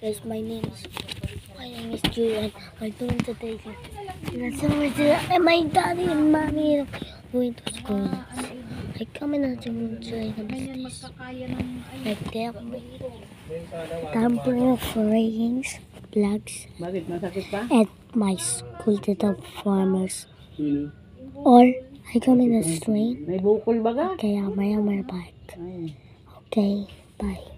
Guys, my name is my name is Julian. I'm doing today. And my daddy and mommy are going to school. I come in at the room today Like this. Like that. Of rings, blacks, at my school to the farmers. Or I come in a train. May I'm ka? Kaya maya maya Okay, bye.